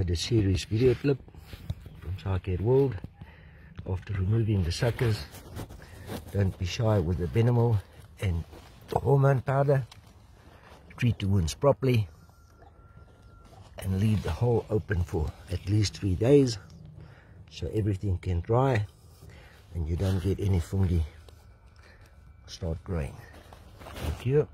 made a serious video clip from Cycad World after removing the suckers. Don't be shy with the Benomyl and the hormone powder. Treat the wounds properly and leave the hole open for at least three days so everything can dry and you don't get any fungi start growing. Thank you.